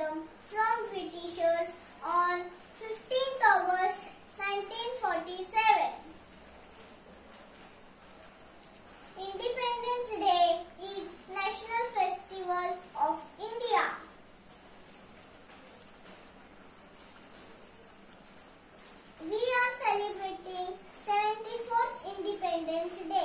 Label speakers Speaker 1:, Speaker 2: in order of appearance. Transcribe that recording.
Speaker 1: freedom from Britishers on 15th August 1947. Independence Day is National Festival of India. We are celebrating 74th Independence Day.